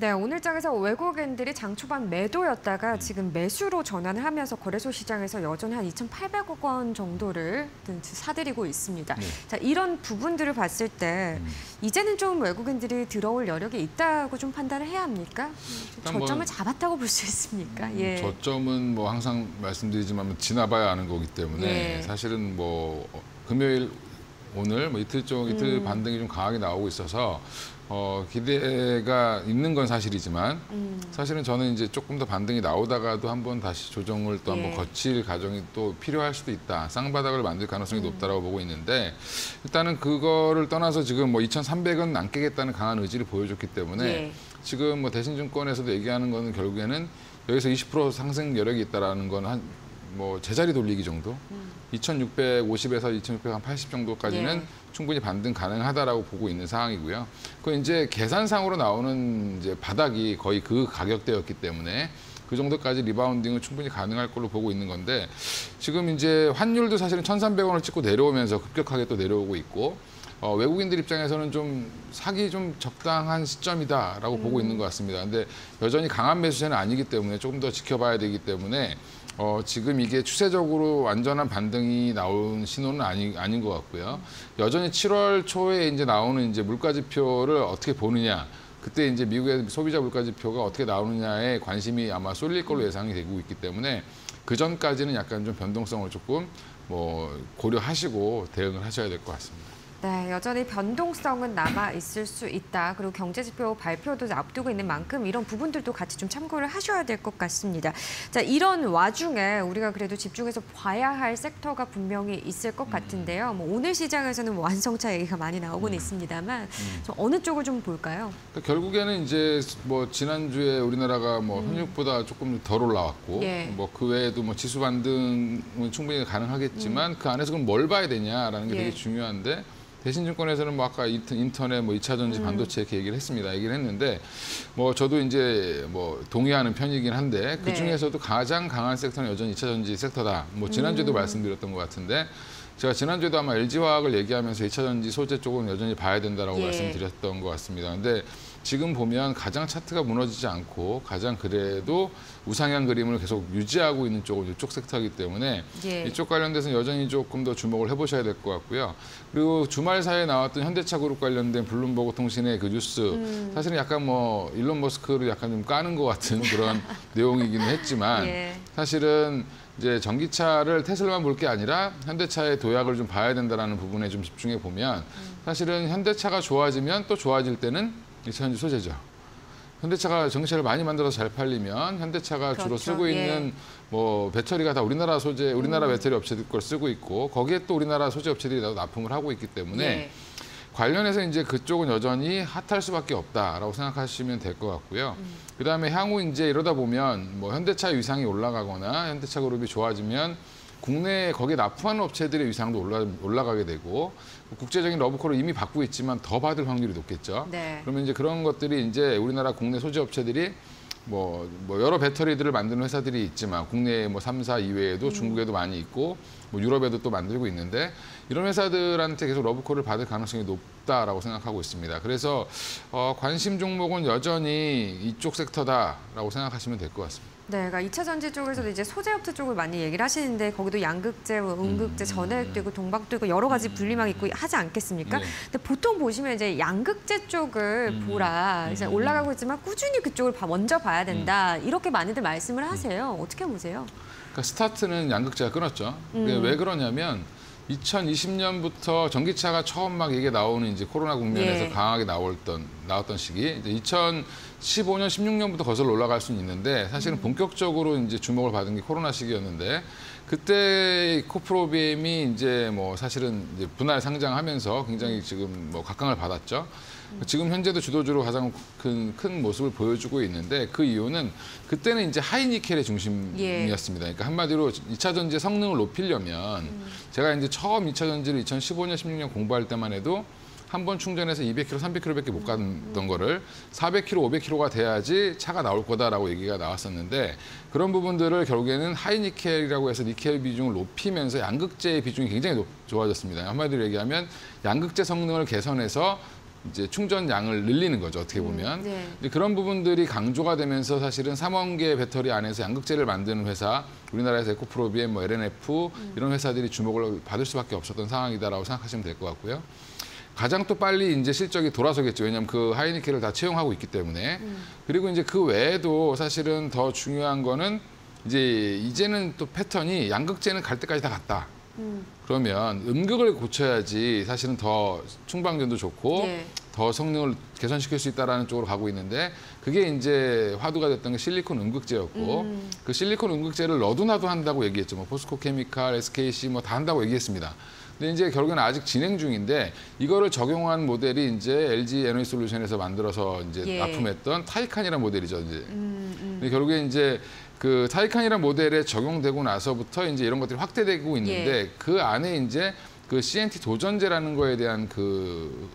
네, 오늘 장에서 외국인들이 장 초반 매도였다가 지금 매수로 전환을 하면서 거래소 시장에서 여전히 한 2,800억 원 정도를 사들이고 있습니다. 네. 자, 이런 부분들을 봤을 때 음. 이제는 좀 외국인들이 들어올 여력이 있다고 좀 판단을 해야 합니까? 일단 뭐- 저점을 잡았다고 볼 수 있습니까? 예. 저점은 뭐 항상 말씀드리지만 지나봐야 아는 거기 때문에 예. 사실은 뭐 어, 금요일 오늘 뭐 이틀 쪽 이틀 음. 반등이 좀 강하게 나오고 있어서 어, 기대가 있는 건 사실이지만 음. 사실은 저는 이제 조금 더 반등이 나오다가도 한번 다시 조정을 또 한번 예. 거칠 과정이 또 필요할 수도 있다. 쌍바닥을 만들 가능성이 음. 높다라고 보고 있는데 일단은 그거를 떠나서 지금 뭐 2,300은 안 깨겠다는 강한 의지를 보여줬기 때문에 예. 지금 뭐 대신증권에서도 얘기하는 거는 결국에는 여기서 20% 상승 여력이 있다라는 건한 뭐 제자리 돌리기 정도, 음. 2,650에서 2,680 정도까지는 예. 충분히 반등 가능하다라고 보고 있는 상황이고요. 그 이제 계산상으로 나오는 이제 바닥이 거의 그 가격대였기 때문에 그 정도까지 리바운딩은 충분히 가능할 걸로 보고 있는 건데 지금 이제 환율도 사실은 1,300원을 찍고 내려오면서 급격하게 또 내려오고 있고 어, 외국인들 입장에서는 좀 사기 좀 적당한 시점이다라고 보고 있는 것 같습니다. 근데 여전히 강한 매수세는 아니기 때문에 조금 더 지켜봐야 되기 때문에 어, 지금 이게 추세적으로 완전한 반등이 나온 신호는 아니, 아닌 것 같고요. 여전히 7월 초에 이제 나오는 이제 물가 지표를 어떻게 보느냐. 그때 이제 미국의 소비자 물가 지표가 어떻게 나오느냐에 관심이 아마 쏠릴 걸로 예상이 되고 있기 때문에 그 전까지는 약간 좀 변동성을 조금 뭐 고려하시고 대응을 하셔야 될 것 같습니다. 네, 여전히 변동성은 남아 있을 수 있다. 그리고 경제 지표 발표도 앞두고 있는 만큼 이런 부분들도 같이 좀 참고를 하셔야 될 것 같습니다. 자, 이런 와중에 우리가 그래도 집중해서 봐야 할 섹터가 분명히 있을 것 같은데요. 뭐 오늘 시장에서는 뭐 완성차 얘기가 많이 나오곤 있습니다만 좀 어느 쪽을 좀 볼까요? 그러니까 결국에는 이제 뭐 지난주에 우리나라가 뭐 현육보다 조금 덜 올라왔고 예. 뭐그 외에도 뭐 지수 반등은 충분히 가능하겠지만 그 안에서 그럼 뭘 봐야 되냐라는 게 예. 되게 중요한데 대신증권에서는 뭐 아까 인터- 인터넷 뭐 2차 전지 반도체 이렇게 얘기를 했습니다. 얘기를 했는데 뭐 저도 이제 뭐 동의하는 편이긴 한데 그 네. 중에서도 가장 강한 섹터는 여전히 2차 전지 섹터다. 뭐 지난주에도 말씀드렸던 것 같은데 제가 지난주에도 아마 LG화학을 얘기하면서 2차 전지 소재 쪽은 여전히 봐야 된다라고 예. 말씀드렸던 것 같습니다. 근데 지금 보면 가장 차트가 무너지지 않고 가장 그래도 우상향 그림을 계속 유지하고 있는 쪽은 이쪽 섹터이기 때문에 예. 이쪽 관련돼서 여전히 조금 더 주목을 해보셔야 될 것 같고요. 그리고 주말 사이에 나왔던 현대차 그룹 관련된 블룸버그 통신의 그 뉴스 음. 사실은 약간 뭐 일론 머스크를 약간 좀 까는 것 같은 그런 내용이기는 했지만 예. 사실은 이제 전기차를 테슬라만 볼 게 아니라 현대차의 도약을 좀 봐야 된다라는 부분에 좀 집중해 보면 사실은 현대차가 좋아지면 또 좋아질 때는 이차전지 소재죠. 현대차가 전기차를 많이 만들어서 잘 팔리면 현대차가 주로 그렇죠. 쓰고 예. 있는 뭐 배터리가 다 우리나라 소재, 우리나라 배터리 업체들 걸 쓰고 있고 거기에 또 우리나라 소재 업체들이 나도 납품을 하고 있기 때문에 예. 관련해서 이제 그쪽은 여전히 핫할 수밖에 없다라고 생각하시면 될 것 같고요. 그다음에 향후 이제 이러다 보면 뭐 현대차 위상이 올라가거나 현대차 그룹이 좋아지면 국내에 거기에 납품하는 업체들의 위상도 올라, 올라가게 되고 국제적인 러브콜을 이미 받고 있지만 더 받을 확률이 높겠죠. 네. 그러면 이제 그런 것들이 이제 우리나라 국내 소재 업체들이 뭐, 뭐 여러 배터리들을 만드는 회사들이 있지만 국내에 뭐 3사 이외에도 중국에도 많이 있고 뭐 유럽에도 또 만들고 있는데 이런 회사들한테 계속 러브콜을 받을 가능성이 높다라고 생각하고 있습니다. 그래서 어, 관심 종목은 여전히 이쪽 섹터다라고 생각하시면 될 것 같습니다. 네, 그러니까 2차 전지 쪽에서도 이제 소재업체 쪽을 많이 얘기를 하시는데 거기도 양극재, 뭐 음극재, 전해도 있고 동박도 있고 여러 가지 분리막 있고 하지 않겠습니까? 네. 근데 보통 보시면 이제 양극재 쪽을 음. 보라. 이제 음. 올라가고 있지만 꾸준히 그쪽을 봐- 먼저 봐야 된다. 이렇게 많이들 말씀을 하세요. 어떻게 보세요? 그러니까 스타트는 양극재가 끊었죠. 음. 왜 그러냐면 2020년부터 전기차가 처음 막 이게 나오는 이제 코로나 국면에서 예. 강하게 나왔던 나왔던 시기. 이제 2015년, 16년부터 거슬러 올라갈 수는 있는데 사실은 음. 본격적으로 이제 주목을 받은 게 코로나 시기였는데 그때 코프로비엠이 이제 뭐 사실은 이제 분할 상장하면서 굉장히 지금 뭐 각광을 받았죠. 지금 현재도 주도주로 가장 큰, 큰 모습을 보여주고 있는데 그 이유는 그때는 이제 하이니켈의 중심이었습니다. 그러니까 한마디로 2차 전지의 성능을 높이려면 제가 이제 처음 2차 전지를 2015년, 16년 공부할 때만 해도 한 번 충전해서 200km, 300km밖에 못 갔던 거를 400km, 500km가 돼야지 차가 나올 거다라고 얘기가 나왔었는데 그런 부분들을 결국에는 하이니켈이라고 해서 니켈 비중을 높이면서 양극재의 비중이 굉장히 높- 좋아졌습니다. 한마디로 얘기하면 양극재 성능을 개선해서 이제 충전량을 늘리는 거죠. 어떻게 보면. 네. 이제 그런 부분들이 강조가 되면서 사실은 삼원계 배터리 안에서 양극재를 만드는 회사, 우리나라에서 에코프로비엠, 뭐 LNF 이런 회사들이 주목을 받을 수밖에 없었던 상황이다라고 생각하시면 될 것 같고요. 가장 또 빨리 이제 실적이 돌아서겠죠. 왜냐하면 그 하이니케를 다 채용하고 있기 때문에. 그리고 이제 그 외에도 사실은 더 중요한 거는 이제 이제는 또 패턴이 양극재는 갈 때까지 다 갔다. 음. 그러면 음극을 고쳐야지 사실은 더 충방전도 좋고 예. 더 성능을 개선시킬 수 있다라는 쪽으로 가고 있는데 그게 이제 화두가 됐던 게 실리콘 음극재였고 음. 그 실리콘 음극재를 너도나도 한다고 얘기했죠. 뭐 포스코 케미칼, SKC 뭐 다 한다고 얘기했습니다. 근데 이제 결국에는 아직 진행 중인데 이거를 적용한 모델이 이제 LG 에너지 솔루션에서 만들어서 이제 예. 납품했던 타이칸이라는 모델이죠. 이제 음, 음. 근데 결국에 이제 그 타이칸이라는 모델에 적용되고 나서부터 이제 이런 것들이 확대되고 있는데 예. 그 안에 이제 그 CNT 도전제라는 거에 대한 그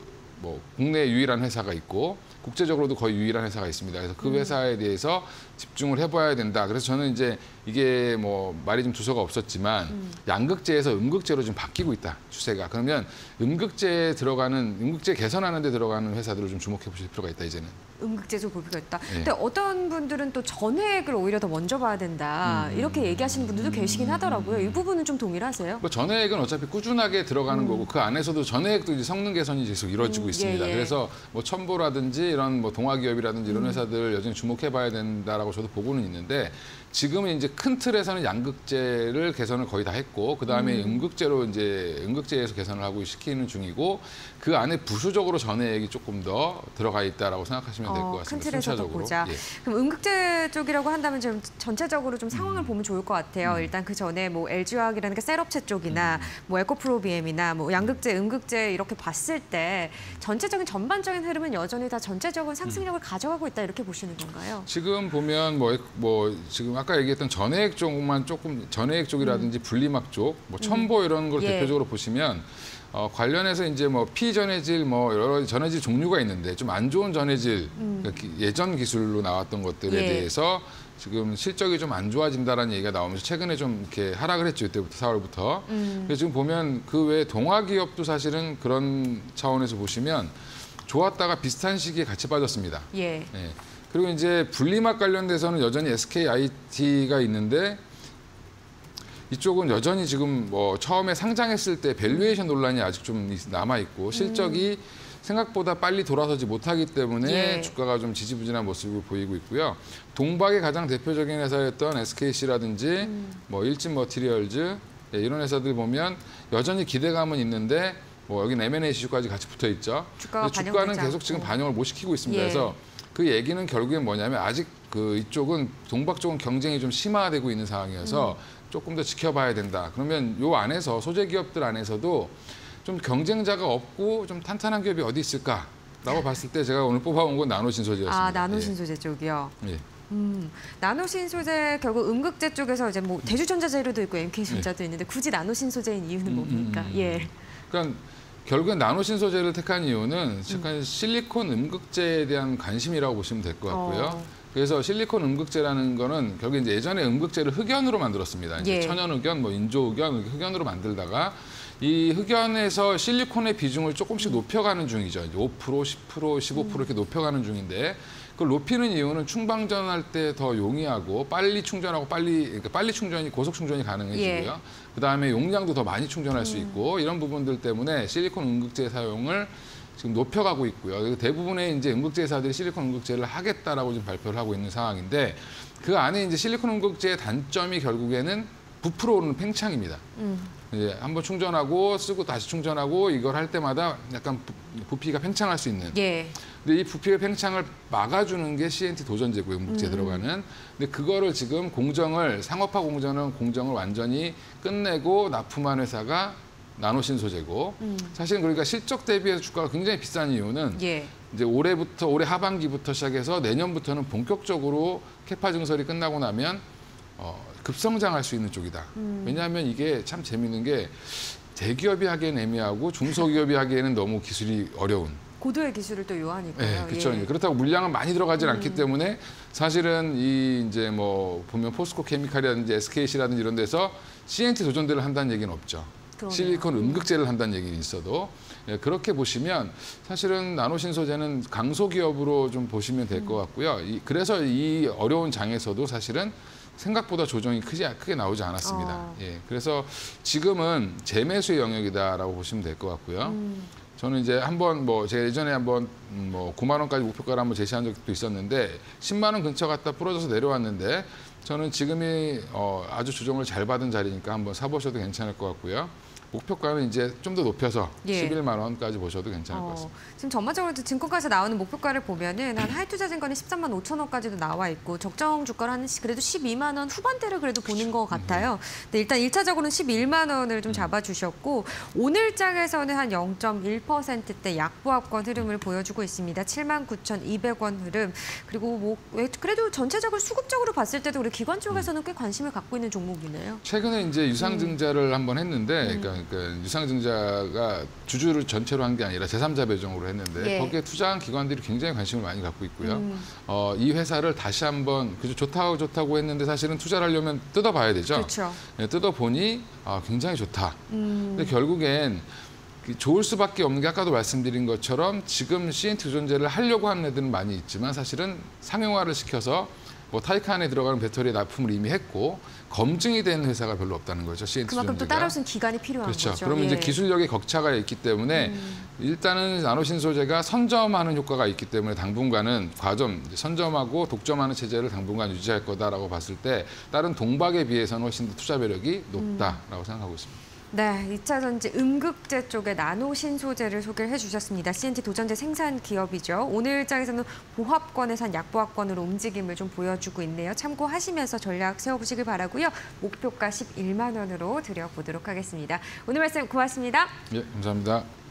뭐 국내 유일한 회사가 있고 국제적으로도 거의 유일한 회사가 있습니다. 그래서 음. 그 회사에 대해서 집중을 해봐야 된다. 그래서 저는 이제 이게 뭐 말이 좀 두서가 없었지만 음. 양극재에서 음극재로 좀 바뀌고 있다 추세가. 그러면 음극재에 들어가는 음극재 개선하는 데 들어가는 회사들을 좀 주목해 보실 필요가 있다 이제는. 음극재조 볼 필요가 있다. 예. 근데 어떤 분들은 또 전액을 오히려 더 먼저 봐야 된다. 음. 이렇게 얘기하시는 분들도 계시긴 하더라고요. 이 부분은 좀 동일하세요? 뭐 전해액은 어차피 꾸준하게 들어가는 거고 그 안에서도 전해액도 이제 성능 개선이 계속 이루어지고 음, 있습니다. 예, 예. 그래서 뭐 첨보라든지 이런 뭐 동화기업이라든지 이런 회사들 여전히 주목해봐야 된다라고 저도 보고는 있는데 지금은 이제 큰 틀에서는 양극재를 개선을 거의 다 했고 그 다음에 음. 극재로 이제 음극재에서 개선을 하고 시키는 중이고 그 안에 부수적으로 전해액이 조금 더 들어가 있다라고 생각하시면 될것 어, 큰 같습니다. 틀에서 더 순차적으로. 보자. 예. 그럼 음극재 쪽이라고 한다면 좀 전체적으로 좀 상황을 음. 보면 좋을 것 같아요. 일단 그 전에 뭐 LG화학이라는 게 셀업체 음. 쪽이나 뭐 에코프로비엠이나 뭐 양극재, 음극재 이렇게 봤을 때 전체적인 전반적인 흐름은 여전히 다 전체적인 상승력을 가져가고 있다 이렇게 보시는 건가요? 지금 보면 뭐, 뭐 지금 아까 얘기했던 전해액 쪽만 조금 전해액 쪽이라든지 분리막 쪽, 뭐 첨보 이런 걸 예. 대표적으로 보시면 어, 관련해서 이제 뭐 피전해질 뭐 여러 전해질 종류가 있는데 좀 안 좋은 전해질 그러니까 기- 예전 기술로 나왔던 것들에 예. 대해서 지금 실적이 좀 안 좋아진다라는 얘기가 나오면서 최근에 좀 이렇게 하락을 했죠 이때부터 4월부터. 음. 그래서 지금 보면 그 외에 동화 기업도 사실은 그런 차원에서 보시면 좋았다가 비슷한 시기에 같이 빠졌습니다. 예. 네. 그리고 이제 분리막 관련돼서는 여전히 SKIET가 있는데 이쪽은 여전히 지금 뭐 처음에 상장했을 때 밸류에이션 논란이 아직 좀 남아 있고 실적이 생각보다 빨리 돌아서지 못하기 때문에 예. 주가가 좀 지지부진한 모습을 보이고 있고요. 동박의 가장 대표적인 회사였던 SKC라든지 뭐 일진 머티리얼즈 예, 이런 회사들 보면 여전히 기대감은 있는데 뭐 여기는 M&A 지수까지 같이 붙어 있죠. 주가가 주가는 계속 지금. 반영을 못 시키고 있습니다. 예. 그래서 그 얘기는 결국엔 뭐냐면 아직 그 이쪽은 동박 쪽은 경쟁이 좀 심화되고 있는 상황이어서 음. 조금 더 지켜봐야 된다. 그러면 요 안에서 소재 기업들 안에서도 좀 경쟁자가 없고 좀 탄탄한 기업이 어디 있을까 라고 봤을 때 제가 오늘 뽑아온 건 나노 신소재였습니다. 아, 나노 신소재 쪽이요. 예. 예. 음, 나노 신소재 결국 음극재 쪽에서 이제 뭐 대주전자 재료도 있고 MK전자도 있는데 굳이 나노 신소재인 이유는 음, 뭡니까? 음, 음. 예. 그러니까 결국엔 나노신 소재를 택한 이유는 약간 실리콘 음극재에 대한 관심이라고 보시면 될 것 같고요. 어. 그래서 실리콘 음극재라는 거는 결국 이제 예전에 음극재를 흑연으로 만들었습니다. 이제 예. 천연 흑연, 뭐 인조 흑연 흑연으로 만들다가 이 흑연에서 실리콘의 비중을 조금씩 높여가는 중이죠. 이제 5%, 10%, 15% 이렇게 높여가는 중인데 그걸 높이는 이유는 충방전할 때 더 용이하고 빨리 충전하고 빨리 그러니까 빨리 충전이 고속 충전이 가능해지고요. 예. 그다음에 용량도 더 많이 충전할 수 있고 이런 부분들 때문에 실리콘 음극재 사용을 지금 높여가고 있고요. 대부분의 이제 음극재 회사들이 실리콘 음극재를 하겠다라고 지금 발표를 하고 있는 상황인데 그 안에 이제 실리콘 음극재의 단점이 결국에는 부풀어 오르는 팽창입니다. 음. 이제 한번 충전하고 쓰고 다시 충전하고 이걸 할 때마다 약간 부- 부피가 팽창할 수 있는. 예. 근데 이 부피의 팽창을 막아주는 게 CNT 도전제고요, 음극재 들어가는. 근데 그거를 지금 공정을 상업화 공정은 공정을 완전히 끝내고 납품한 회사가 나노신 소재고 음. 사실은 그러니까 실적 대비해서 주가가 굉장히 비싼 이유는 예. 이제 올해부터 올해 하반기부터 시작해서 내년부터는 본격적으로 캐파 증설이 끝나고 나면 어, 급성장할 수 있는 쪽이다. 음. 왜냐하면 이게 참 재밌는 게 대기업이 하기엔 애매하고 중소기업이 하기에는 너무 기술이 어려운. 고도의 기술을 또 요하니까요. 네, 그렇죠. 예. 그렇다고 물량은 많이 들어가질 않기 때문에 사실은 이 이제 뭐 보면 포스코 케미칼이라든지 SKC라든지 이런 데서 CNT 도전들을 한다는 얘기는 없죠. 그러네요. 실리콘 음극재를 한다는 얘기는 있어도 예, 그렇게 보시면 사실은 나노신소재는 강소기업으로 좀 보시면 될 음. 것 같고요. 이, 그래서 이 어려운 장에서도 사실은 생각보다 조정이 크지 크게 나오지 않았습니다. 어. 예, 그래서 지금은 재매수의 영역이다라고 보시면 될 것 같고요. 음. 저는 이제 한번 뭐 제가 예전에 한번 음, 뭐 9만 원까지 목표가를 한번 제시한 적도 있었는데 10만 원 근처 갔다 부러져서 내려왔는데 저는 지금이 어, 아주 조정을 잘 받은 자리니까 한번 사보셔도 괜찮을 것 같고요. 목표가는 이제 좀 더 높여서 예. 11만 원까지 보셔도 괜찮을 것 어, 같습니다. 지금 전반적으로 증권가에서 나오는 목표가를 보면은 한 하이투자증권이 13만 5천 원까지도 나와 있고 적정 주가를 한 그래도 12만 원 후반대를 그래도 보는 것 같아요. 근데 일단 일차적으로는 11만 원을 좀 잡아주셨고 오늘 장에서는 한 0.1%대 약보합권 흐름을 보여주고 있습니다. 7만 9,200원 흐름 그리고 뭐 왜- 그래도 전체적으로 수급적으로 봤을 때도 우리 기관 쪽에서는 꽤 관심을 갖고 있는 종목이네요. 최근에 이제 유상증자를 한번 했는데, 음. 그러니까, 그러니까 유상증자가 주주를 전체로 한 게 아니라 제3자 배정으로 했는데 예. 거기에 투자한 기관들이 굉장히 관심을 많이 갖고 있고요. 음. 어, 이 회사를 다시 한번 그저 좋다고 좋다고 했는데 사실은 투자를 하려면 뜯어봐야 되죠. 그렇죠. 예, 뜯어보니 아, 굉장히 좋다. 음. 근데 결국엔 그 좋을 수밖에 없는 게 아까도 말씀드린 것처럼 지금 CNT 조전제를 하려고 하는 애들은 많이 있지만 사실은 상용화를 시켜서 뭐 타이칸에 들어가는 배터리 납품을 이미 했고 검증이 된 회사가 별로 없다는 거죠. CNT 그만큼 또. 따라올 기간이 필요한 그렇죠. 거죠. 그러면 이제 예. 기술력의 격차가 있기 때문에 음. 일단은 나노신 소재가 선점하는 효과가 있기 때문에 당분간은 과점, 이제 선점하고 독점하는 체제를 당분간 유지할 거다라고 봤을 때 다른 동박에 비해서는 훨씬 더 투자 배력이 높다라고 생각하고 있습니다. 네, 2차 전지 음극재 쪽의 나노 신소재를 소개를 해주셨습니다. CNT 도전제 생산 기업이죠. 오늘 장에서는 보합권에서 한 약보합권으로 움직임을 좀 보여주고 있네요. 참고하시면서 전략 세워보시길 바라고요. 목표가 11만 원으로 드려보도록 하겠습니다. 오늘 말씀 고맙습니다. 예, 감사합니다.